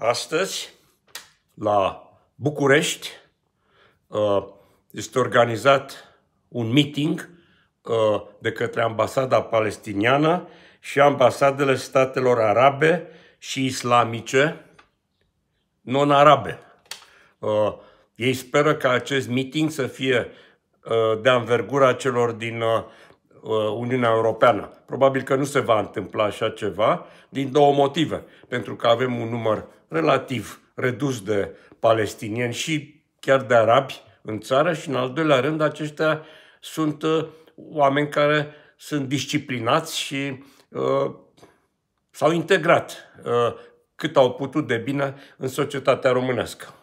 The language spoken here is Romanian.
Astăzi, la București, uh, este organizat un meeting uh, de către ambasada palestiniană și ambasadele statelor arabe și islamice non-arabe. Uh, ei speră ca acest meeting să fie de anvergura celor din Uniunea Europeană. Probabil că nu se va întâmpla așa ceva din două motive. Pentru că avem un număr relativ redus de palestinieni și chiar de arabi în țară și în al doilea rând aceștia sunt uh, oameni care sunt disciplinați și uh, s-au integrat uh, cât au putut de bine în societatea românească.